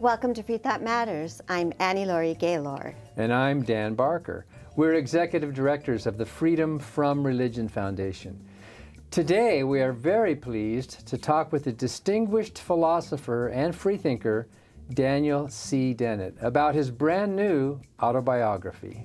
Welcome to Free Thought Matters. I'm Annie Laurie Gaylor. And I'm Dan Barker. We're executive directors of the Freedom from Religion Foundation. Today, we are very pleased to talk with the distinguished philosopher and freethinker, Daniel C. Dennett, about his brand new autobiography.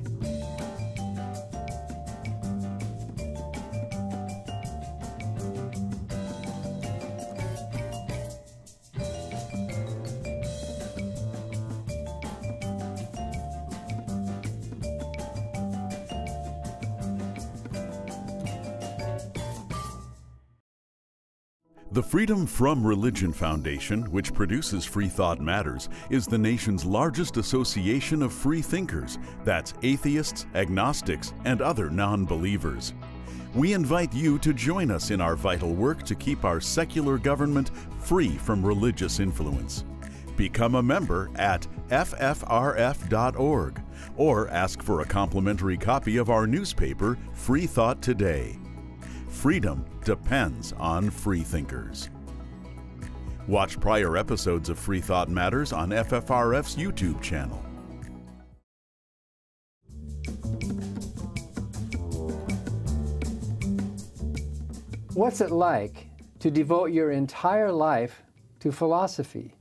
Freedom from Religion Foundation, which produces Free Thought Matters, is the nation's largest association of free thinkers. That's atheists, agnostics, and other non believers. We invite you to join us in our vital work to keep our secular government free from religious influence. Become a member at ffrf.org or ask for a complimentary copy of our newspaper, Free Thought Today. Freedom depends on freethinkers. Watch prior episodes of Free Thought Matters on FFRF's YouTube channel. What's it like to devote your entire life to philosophy?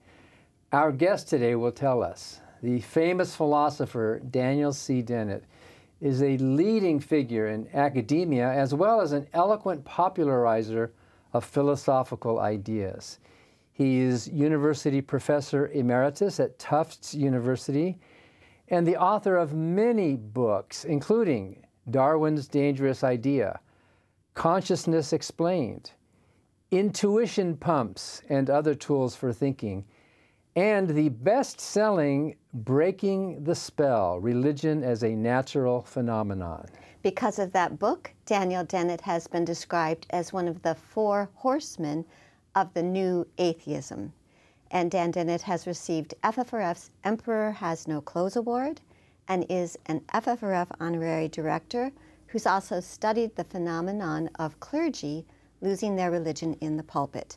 Our guest today will tell us. The famous philosopher Daniel C. Dennett is a leading figure in academia as well as an eloquent popularizer of philosophical ideas. He is University Professor Emeritus at Tufts University and the author of many books, including Darwin's Dangerous Idea, Consciousness Explained, Intuition Pumps and Other Tools for Thinking, and the best selling Breaking the Spell Religion as a Natural Phenomenon. Because of that book, Daniel Dennett has been described as one of the four horsemen of the new atheism. And Dan Dennett has received FFRF's Emperor Has No Clothes Award and is an FFRF honorary director who's also studied the phenomenon of clergy losing their religion in the pulpit.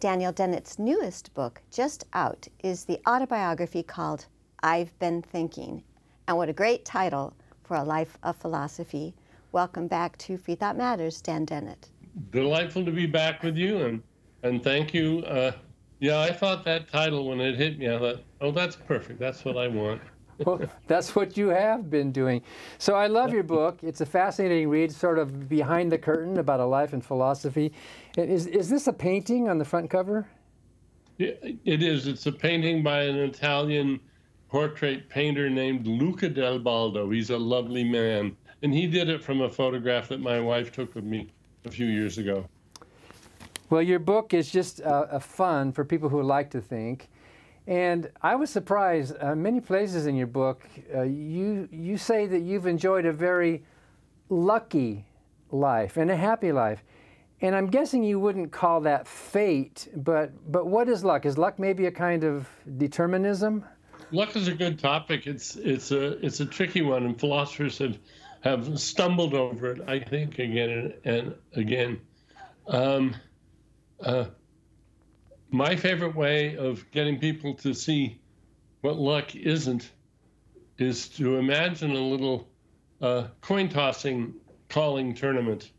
Daniel Dennett's newest book, just out, is the autobiography called I've Been Thinking. And what a great title for a life of philosophy. Welcome back to Free Thought Matters, Dan Dennett. Delightful to be back with you, and, and thank you. Uh, yeah, I thought that title when it hit me, I thought, oh, that's perfect. That's what I want. well, that's what you have been doing. So I love your book. It's a fascinating read, sort of behind the curtain about a life in philosophy. Is, is this a painting on the front cover? It is. It's a painting by an Italian portrait painter named Luca Del Baldo. He's a lovely man. And he did it from a photograph that my wife took of me a few years ago. Well, your book is just uh, a fun for people who like to think. And I was surprised, uh, many places in your book, uh, you, you say that you've enjoyed a very lucky life and a happy life. And I'm guessing you wouldn't call that fate, but, but what is luck? Is luck maybe a kind of determinism? Luck is a good topic. It's it's a it's a tricky one, and philosophers have have stumbled over it. I think again and, and again. Um, uh, my favorite way of getting people to see what luck isn't is to imagine a little uh, coin tossing calling tournament.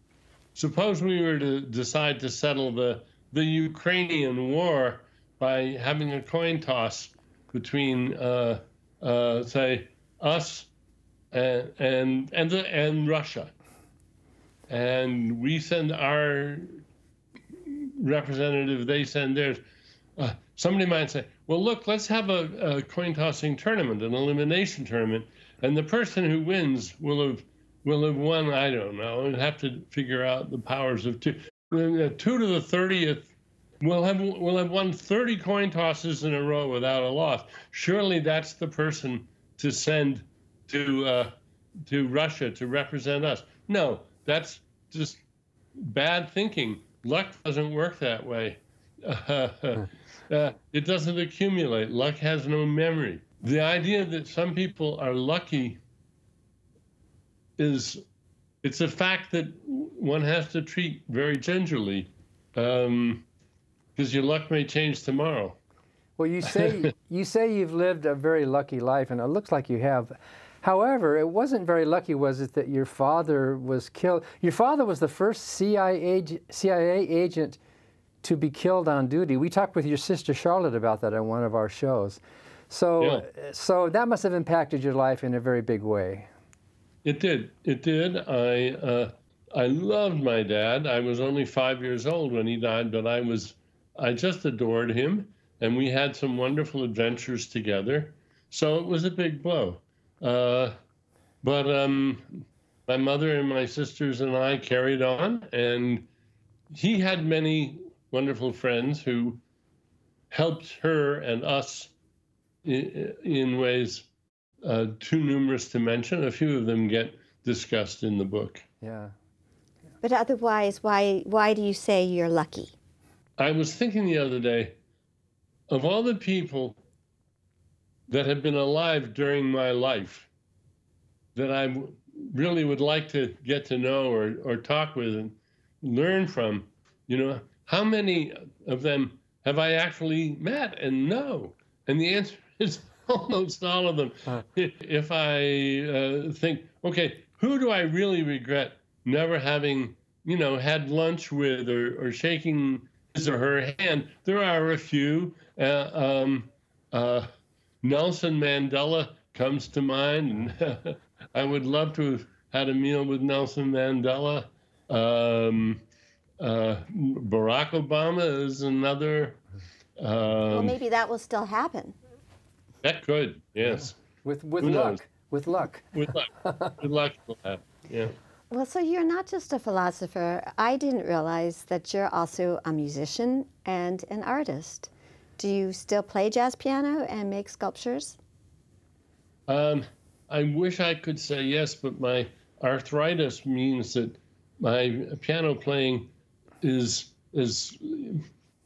Suppose we were to decide to settle the the Ukrainian war by having a coin toss between, uh, uh, say, us and and and, the, and Russia, and we send our representative, they send theirs. Uh, somebody might say, "Well, look, let's have a, a coin tossing tournament, an elimination tournament, and the person who wins will have will have won. I don't know, and have to figure out the powers of two. Uh, two to the thirtieth We'll have we'll have won 30 coin tosses in a row without a loss. Surely that's the person to send to uh, to Russia to represent us. No, that's just bad thinking. Luck doesn't work that way. Uh, uh, it doesn't accumulate. Luck has no memory. The idea that some people are lucky is it's a fact that one has to treat very gingerly. Um, because your luck may change tomorrow. Well, you say you say you've lived a very lucky life, and it looks like you have. However, it wasn't very lucky, was it, that your father was killed? Your father was the first CIA, CIA agent to be killed on duty. We talked with your sister Charlotte about that on one of our shows. So, Yeah. so that must have impacted your life in a very big way. It did. It did. I uh, I loved my dad. I was only five years old when he died, but I was I just adored him, and we had some wonderful adventures together. So it was a big blow. Uh, but um, my mother and my sisters and I carried on, and he had many wonderful friends who helped her and us in, in ways uh, too numerous to mention. A few of them get discussed in the book. Yeah. But otherwise, why why do you say you're lucky? I was thinking the other day of all the people that have been alive during my life that I really would like to get to know or, or talk with and learn from. You know, how many of them have I actually met and know? And the answer is almost all of them. If I uh, think, okay, who do I really regret never having, you know, had lunch with or, or shaking his or her hand? There are a few. Uh, um, uh, Nelson Mandela comes to mind, and I would love to have had a meal with Nelson Mandela. Um, uh, Barack Obama is another. Um, well, maybe that will still happen. that could, yes. With with Who knows? luck. With luck. With luck, with luck, will happen. Yeah. Well, so you're not just a philosopher. I didn't realize that you're also a musician and an artist. Do you still play jazz piano and make sculptures? Um, I wish I could say yes, but my arthritis means that my piano playing is is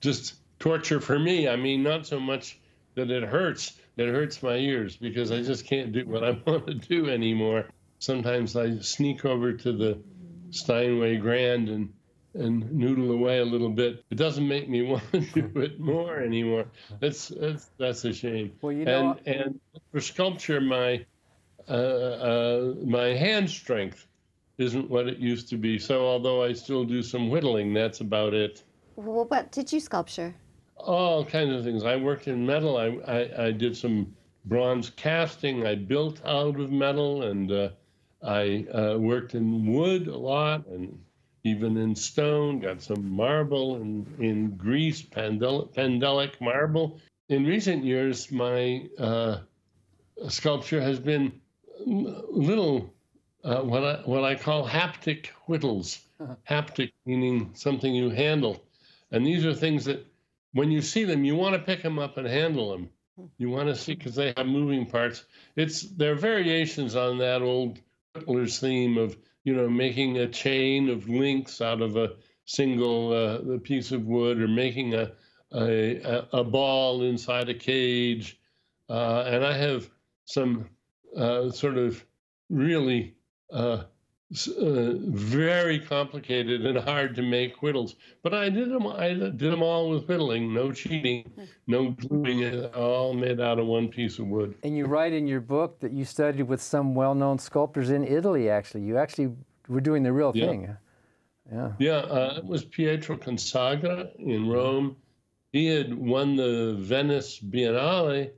just torture for me. I mean, not so much that it hurts, it hurts my ears because I just can't do what I want to do anymore. Sometimes I sneak over to the Steinway Grand and and noodle away a little bit. It doesn't make me want to do it more anymore. That's that's that's a shame. Well, you know- and and for sculpture, my uh, uh, my hand strength isn't what it used to be. So although I still do some whittling, that's about it. Well, what did you sculpture? All kinds of things. I worked in metal. I I, I did some bronze casting. I built out of metal, and uh, I uh, worked in wood a lot, and even in stone. Got some marble and in Greece, Pandel- Pentelic marble. In recent years, my uh, sculpture has been little uh, what I what I call haptic whittles. Haptic meaning something you handle, and these are things that when you see them, you want to pick them up and handle them. You want to see because they have moving parts. It's they're variations on that old Whittler's theme of you know making a chain of links out of a single uh, piece of wood, or making a a, a- ball inside a cage. Uh, and I have some uh, sort of really uh, uh, very complicated and hard to make whittles. But I did them. I did them all with whittling, no cheating, no gluing. It all made out of one piece of wood. And you write in your book that you studied with some well-known sculptors in Italy. Actually, you actually were doing the real Yeah. thing. Yeah. Yeah, uh, it was Pietro Consagra in Rome. He had won the Venice Biennale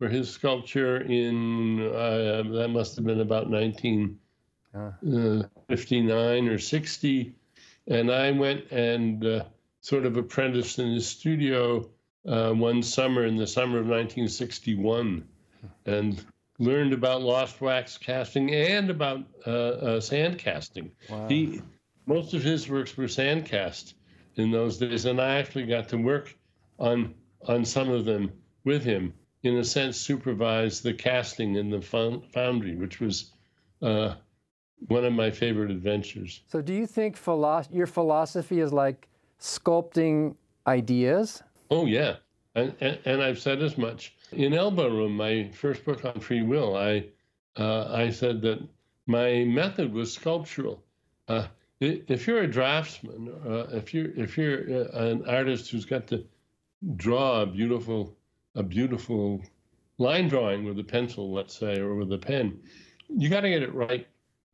for his sculpture in, uh, that must have been about 1959 or 60. And I went and uh, sort of apprenticed in his studio uh, one summer in the summer of 1961 and learned about lost wax casting and about uh, uh, sand casting. He, most of his works were sand cast in those days, and I actually got to work on on some of them with him. In a sense, supervise the casting in the foundry, which was uh, one of my favorite adventures. So, do you think philo- your philosophy is like sculpting ideas? Oh yeah, and, and and I've said as much in Elbow Room, my first book on free will. I uh, I said that my method was sculptural. Uh, if you're a draftsman, uh, if you're if you're uh, an artist who's got to draw a beautiful a beautiful line drawing with a pencil, let's say, or with a pen, you got to get it right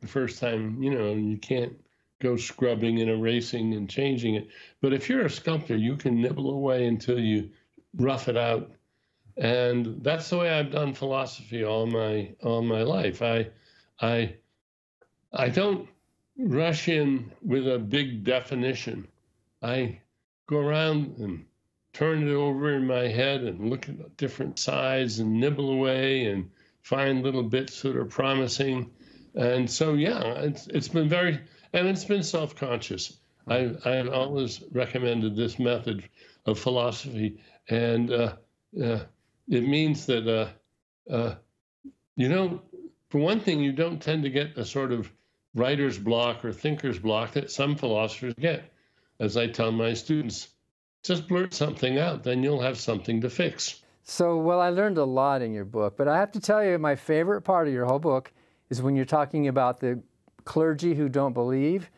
the first time. You know, you can't go scrubbing and erasing and changing it. But if you're a sculptor, you can nibble away until you rough it out. And that's the way I've done philosophy all my all my life. I I I don't rush in with a big definition. I go around and turn it over in my head and look at different sides and nibble away and find little bits that are promising. And so, yeah, it's, it's been very, and it's been self conscious. I, I've always recommended this method of philosophy. And uh, uh, it means that, uh, uh you know, for one thing, you don't tend to get a sort of writer's block or thinker's block that some philosophers get. As I tell my students, just blurt something out, then you'll have something to fix. So, well, I learned a lot in your book, but I have to tell you, my favorite part of your whole book is when you're talking about the clergy who don't believe.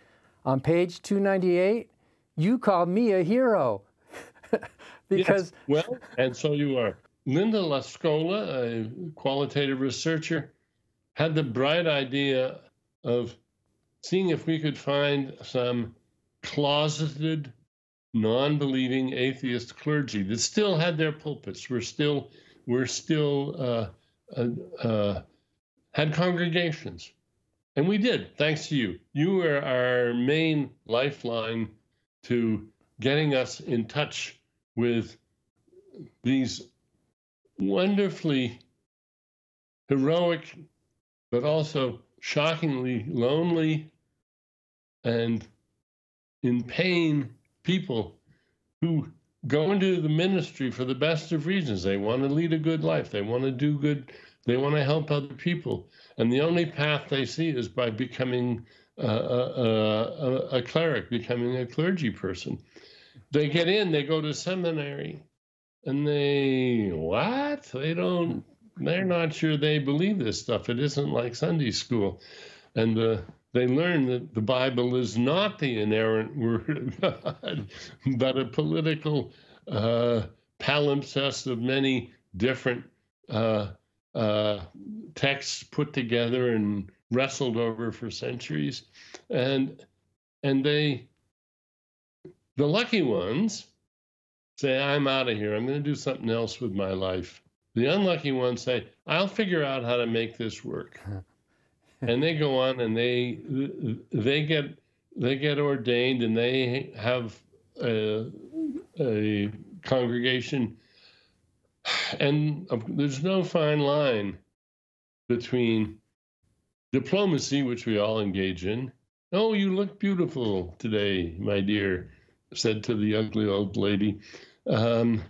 On page 298, you called me a hero. because. Yes. Well, and so you are. Linda LaScola, a qualitative researcher, had the bright idea of seeing if we could find some closeted non-believing atheist clergy that still had their pulpits, were still were still uh, uh, uh, had congregations, and we did. Thanks to you, you were our main lifeline to getting us in touch with these wonderfully heroic, but also shockingly lonely and in pain people who go into the ministry for the best of reasons. They want to lead a good life. They want to do good. They want to help other people. And the only path they see is by becoming a, a, a, cleric, becoming a clergy person. They get in, they go to seminary, and they, what? They don't, they're not sure they believe this stuff. It isn't like Sunday school. And the they learn that the Bible is not the inerrant word of God, but a political uh, palimpsest of many different uh, uh, texts put together and wrestled over for centuries, and and they, the lucky ones, say, "I'm out of here. I'm going to do something else with my life." The unlucky ones say, "I'll figure out how to make this work." and they go on and they they get they get ordained and they have a, a congregation and there's no fine line between diplomacy which we all engage in. Oh you look beautiful today my dear said to the ugly old lady. Um,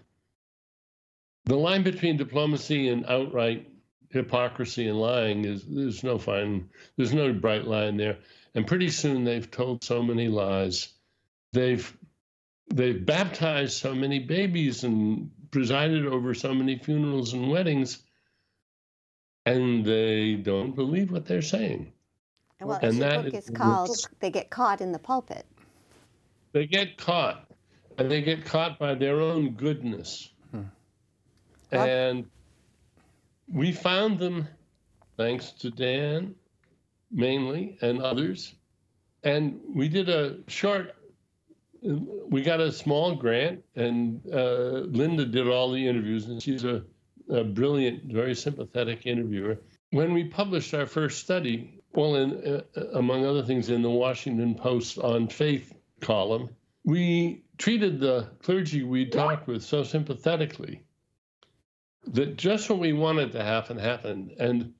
the line between diplomacy and outright hypocrisy and lying is there's no fine there's no bright line there. And pretty soon they've told so many lies. They've they've baptized so many babies and presided over so many funerals and weddings and they don't believe what they're saying well, and that book is, is called they get caught in the pulpit they get caught and they get caught by their own goodness hmm. and we found them thanks to Dan mainly and others. And we did a short, we got a small grant, and uh, Linda did all the interviews, and she's a, a, brilliant, very sympathetic interviewer. When we published our first study, well, in, uh, among other things, in the Washington Post on faith column, we treated the clergy we talked with so sympathetically that just what we wanted to happen happened. And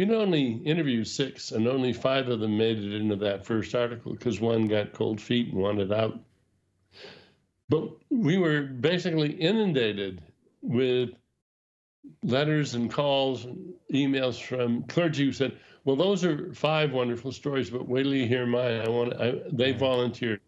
we'd only interviewed six, and only five of them made it into that first article because one got cold feet and wanted out. But we were basically inundated with letters and calls and emails from clergy who said, "Well, those are five wonderful stories, but wait till you hear mine. I want. I, they volunteered."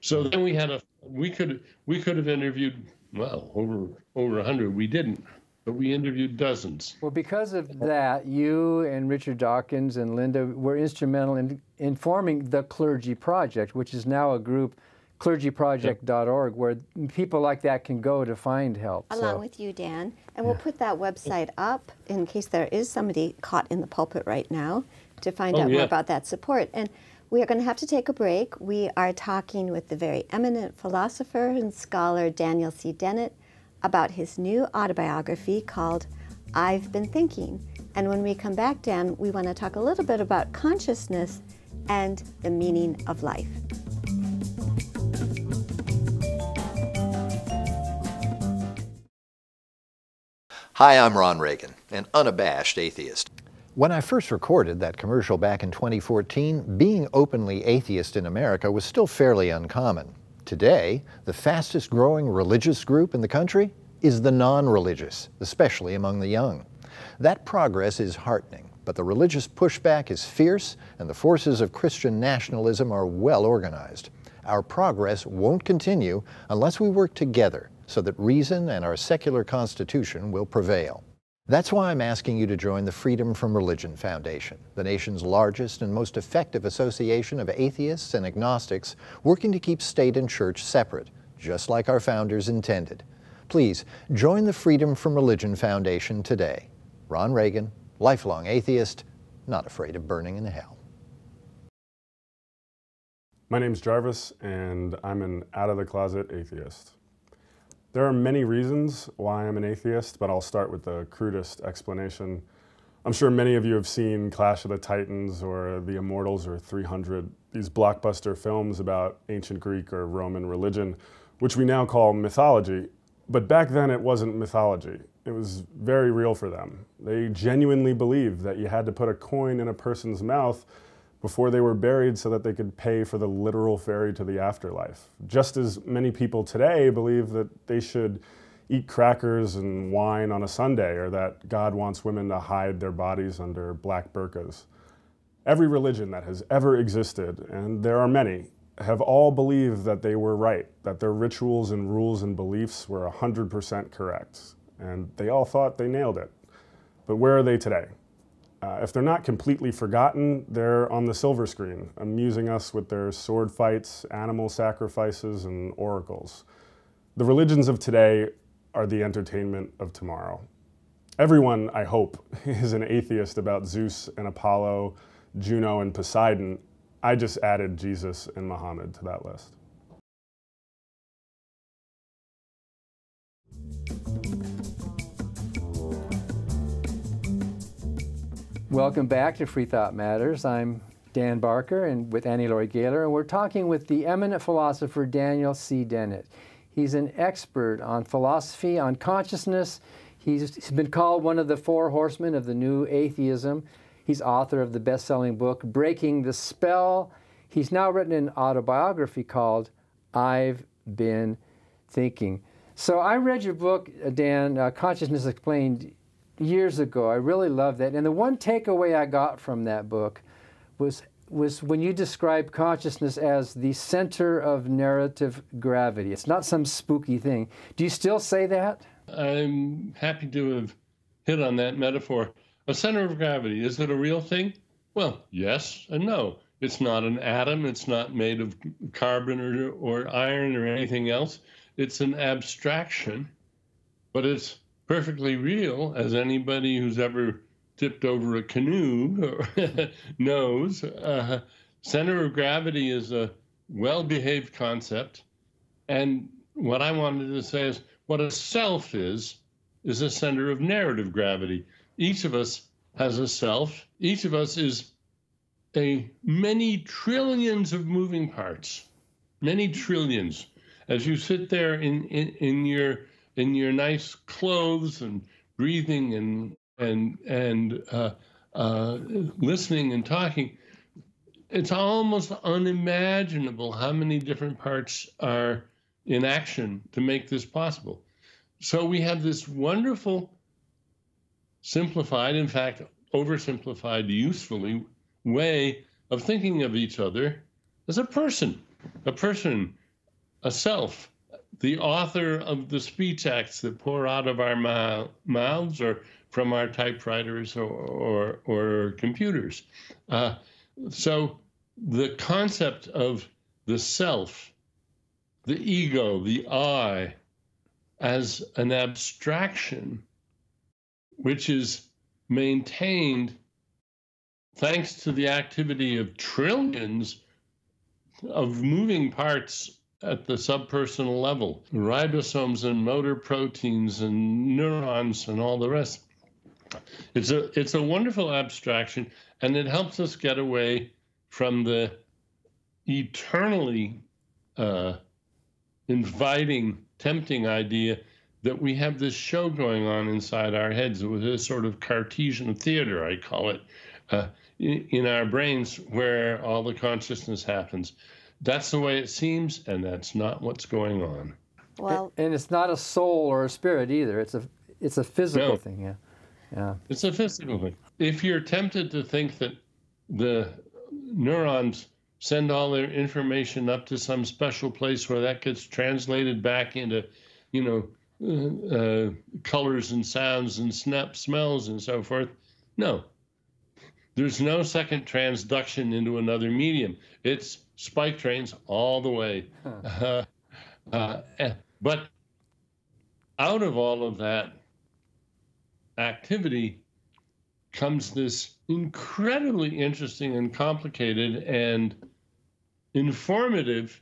So then we had a we could we could have interviewed well over over a hundred. We didn't but we interviewed dozens. Well, because of that, you and Richard Dawkins and Linda were instrumental in, in forming the Clergy Project, which is now a group clergyproject.org, where people like that can go to find help. Along so. with you, Dan. And we'll put that website up in case there is somebody caught in the pulpit right now to find Oh, out yeah. more about that support. And we are going to have to take a break. We are talking with the very eminent philosopher and scholar Daniel C. Dennett about his new autobiography called I've Been Thinking. And when we come back, Dan, we want to talk a little bit about consciousness and the meaning of life. Hi, I'm Ron Reagan, an unabashed atheist. When I first recorded that commercial back in 2014, being openly atheist in America was still fairly uncommon. Today, the fastest growing religious group in the country is the non religious, especially among the young. That progress is heartening, but the religious pushback is fierce and the forces of Christian nationalism are well organized. Our progress won't continue unless we work together so that reason and our secular constitution will prevail. That's why I'm asking you to join the Freedom from Religion Foundation, the nation's largest and most effective association of atheists and agnostics working to keep state and church separate, just like our founders intended. Please join the Freedom from Religion Foundation today. Ron Reagan, lifelong atheist, not afraid of burning in hell. My name's Jarvis, and I'm an out of the closet atheist. There are many reasons why I'm an atheist, but I'll start with the crudest explanation. I'm sure many of you have seen Clash of the Titans or The Immortals or 300, these blockbuster films about ancient Greek or Roman religion, which we now call mythology. But back then it wasn't mythology. It was very real for them. They genuinely believed that you had to put a coin in a person's mouth before they were buried so that they could pay for the literal ferry to the afterlife. Just as many people today believe that they should eat crackers and wine on a Sunday or that God wants women to hide their bodies under black burqas. Every religion that has ever existed, and there are many, have all believed that they were right, that their rituals and rules and beliefs were 100% correct. And they all thought they nailed it. But where are they today? Uh, if they're not completely forgotten, they're on the silver screen, amusing us with their sword fights, animal sacrifices, and oracles. The religions of today are the entertainment of tomorrow. Everyone, I hope, is an atheist about Zeus and Apollo, Juno and Poseidon. I just added Jesus and Muhammad to that list. Welcome back to Free Thought Matters. I'm Dan Barker and with Annie Laurie Gaylor, and we're talking with the eminent philosopher Daniel C. Dennett. He's an expert on philosophy, on consciousness. He's, been called one of the four horsemen of the new atheism. He's author of the best selling book, Breaking the Spell. He's now written an autobiography called I've Been Thinking. So I read your book, Dan, uh, Consciousness Explained, years ago. I really loved that. And the one takeaway I got from that book was was when you describe consciousness as the center of narrative gravity. It's not some spooky thing. Do you still say that? I'm happy to have hit on that metaphor. A center of gravity, is it a real thing? Well, yes and no. It's not an atom, it's not made of carbon or, or iron or anything else. It's an abstraction, but it's perfectly real, as anybody who's ever tipped over a canoe knows. Uh, center of gravity is a well behaved concept. And what I wanted to say is what a self is, is a center of narrative gravity. Each of us has a self, each of us is a many trillions of moving parts, many trillions. As you sit there in, in, in your in your nice clothes and breathing and and and uh, uh, listening and talking, it's almost unimaginable how many different parts are in action to make this possible. So we have this wonderful, simplified, in fact, oversimplified, usefully way of thinking of each other as a person, a person, a self, the author of the speech acts that pour out of our mouths or from our typewriters or, or, or computers. Uh, so the concept of the self the ego, the I, as an abstraction, which is maintained thanks to the activity of trillions of moving parts at the subpersonal level. Ribosomes and motor proteins and neurons and all the rest. It's a it's a wonderful abstraction and it helps us get away from the eternally uh, inviting tempting idea that we have this show going on inside our heads with this sort of cartesian theater i call it uh, in, in our brains where all the consciousness happens that's the way it seems, and that's not what's going on. Well, and it's not a soul or a spirit either. It's a it's a physical No. thing. Yeah, yeah. It's a physical thing. If you're tempted to think that the neurons send all their information up to some special place where that gets translated back into, you know, uh, uh, colors and sounds and snap smells and so forth, no. There's no second transduction into another medium. It's spike trains all the way. Uh, uh, eh, but out of all of that activity comes this incredibly interesting and complicated and informative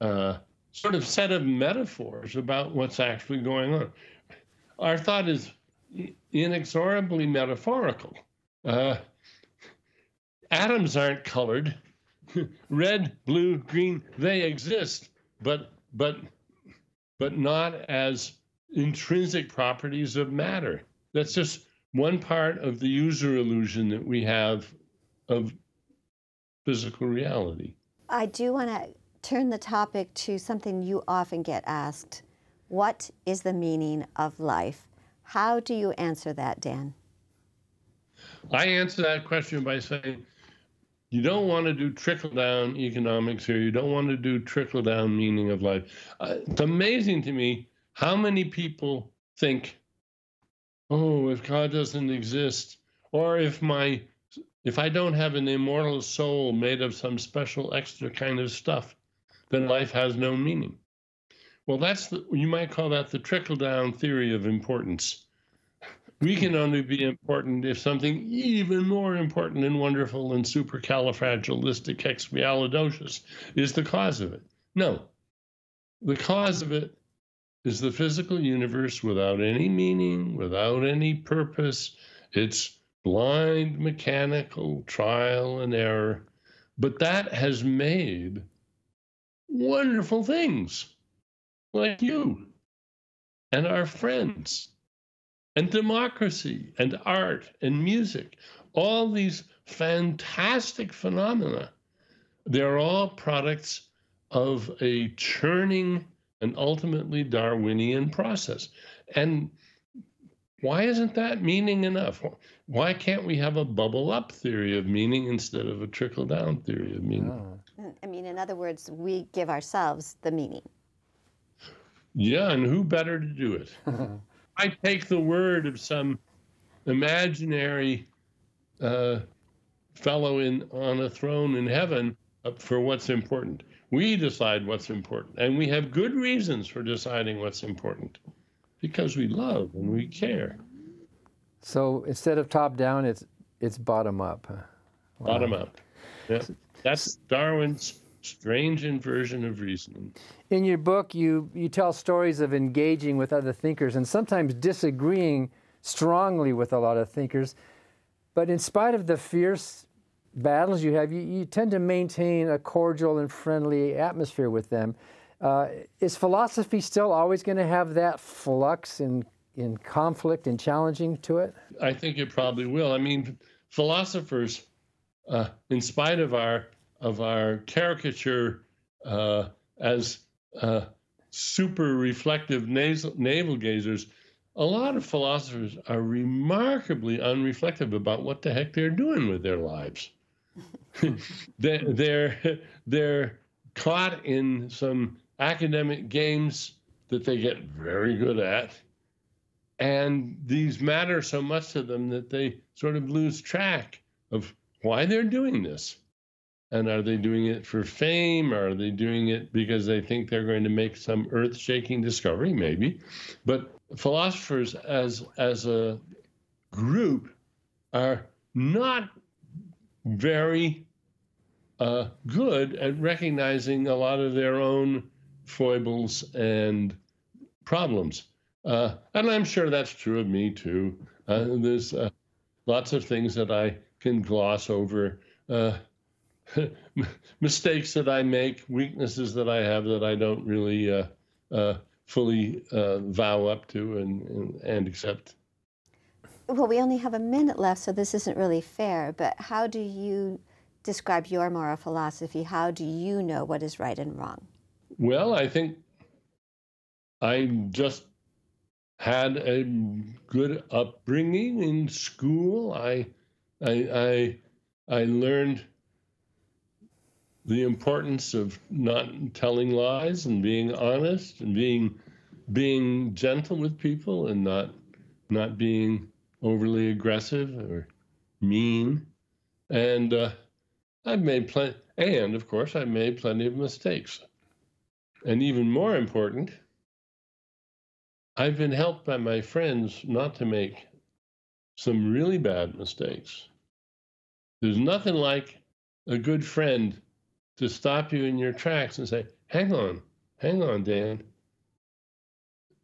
uh, sort of set of metaphors about what's actually going on. Our thought is inexorably metaphorical. Uh, atoms aren't colored. Red, blue, green, they exist, but but but not as intrinsic properties of matter. That's just one part of the user illusion that we have of physical reality. I do want to turn the topic to something you often get asked. What is the meaning of life? How do you answer that, Dan? I answer that question by saying you don't want to do trickle down economics here. You don't want to do trickle down meaning of life. Uh, it's amazing to me how many people think, oh, if God doesn't exist, or if my if I don't have an immortal soul made of some special extra kind of stuff, then life has no meaning. Well, that's the, you might call that the trickle down theory of importance. We can only be important if something even more important and wonderful and supercalifragilisticexpialidocious is the cause of it. No, the cause of it is the physical universe without any meaning, without any purpose. It's blind, mechanical trial and error. But that has made wonderful things like you and our friends and democracy and art and music, all these fantastic phenomena, they're all products of a churning and ultimately Darwinian process. And why isn't that meaning enough? Why can't we have a bubble up theory of meaning instead of a trickle down theory of meaning? Oh. I mean, in other words, we give ourselves the meaning. Yeah, and who better to do it? I take the word of some imaginary uh, fellow in on a throne in heaven for what's important. We decide what's important, and we have good reasons for deciding what's important because we love and we care. So instead of top down, it's it's bottom up. huh? Bottom up. Yeah. That's Darwin's strange inversion of reasoning. In your book, you you tell stories of engaging with other thinkers and sometimes disagreeing strongly with a lot of thinkers. But in spite of the fierce battles you have, you, you tend to maintain a cordial and friendly atmosphere with them. Uh, is philosophy still always going to have that flux and in conflict and challenging to it? I think it probably will. I mean, philosophers, uh, in spite of our of our caricature uh, as uh, super reflective nasal, navel gazers, a lot of philosophers are remarkably unreflective about what the heck they're doing with their lives. they're, they're they're caught in some academic games that they get very good at and these matter so much to them that they sort of lose track of why they're doing this and are they doing it for fame? Or are they doing it because they think they're going to make some earth shaking discovery? Maybe. But philosophers as, as a group are not very uh, good at recognizing a lot of their own foibles and problems. Uh, and I'm sure that's true of me too. Uh, there's uh, lots of things that I can gloss over. Mistakes that I make, weaknesses that I have that I don't really uh, uh, fully uh, vow up to and, and, and, accept. Well, we only have a minute left, so this isn't really fair, but how do you describe your moral philosophy? How do you know what is right and wrong? Well, I think I just had a good upbringing in school. I, I, I, I learned the importance of not telling lies and being honest and being being gentle with people and not not being overly aggressive or mean. And uh, I've made plenty, and of course, I've made plenty of mistakes. And even more important, I've been helped by my friends not to make some really bad mistakes. There's nothing like a good friend to stop you in your tracks and say, hang on, hang on, Dan.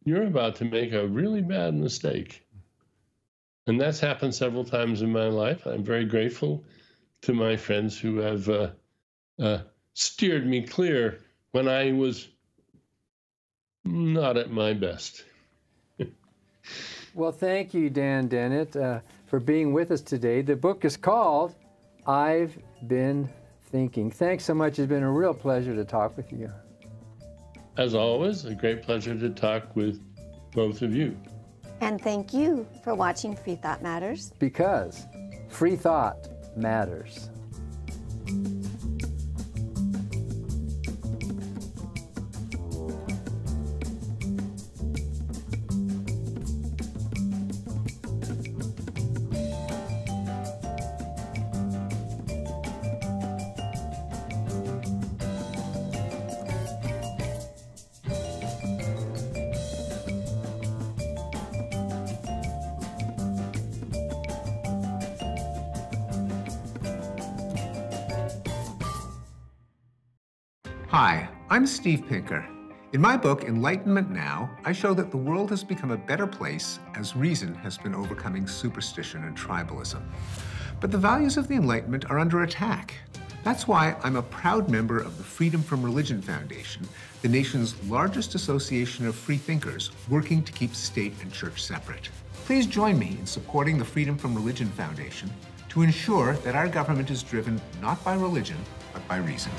You're about to make a really bad mistake. And that's happened several times in my life. I'm very grateful to my friends who have uh, uh, steered me clear when I was not at my best. well, thank you, Dan Dennett, uh, for being with us today. The book is called I've Been thinking. Thanks so much. It's been a real pleasure to talk with you. As always, a great pleasure to talk with both of you. And thank you for watching Free Thought Matters. Because free thought matters. Hi, I'm Steve Pinker. In my book, Enlightenment Now, I show that the world has become a better place as reason has been overcoming superstition and tribalism. But the values of the Enlightenment are under attack. That's why I'm a proud member of the Freedom from Religion Foundation, the nation's largest association of free thinkers working to keep state and church separate. Please join me in supporting the Freedom from Religion Foundation to ensure that our government is driven not by religion, but by reason.